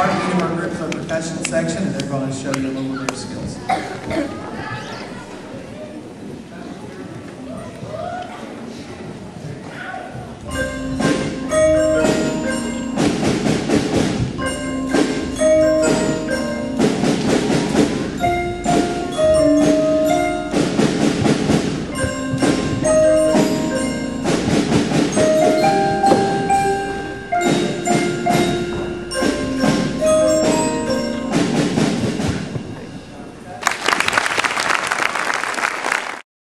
part, we our groups, our percussion section, and they're going to show you a little of their skills.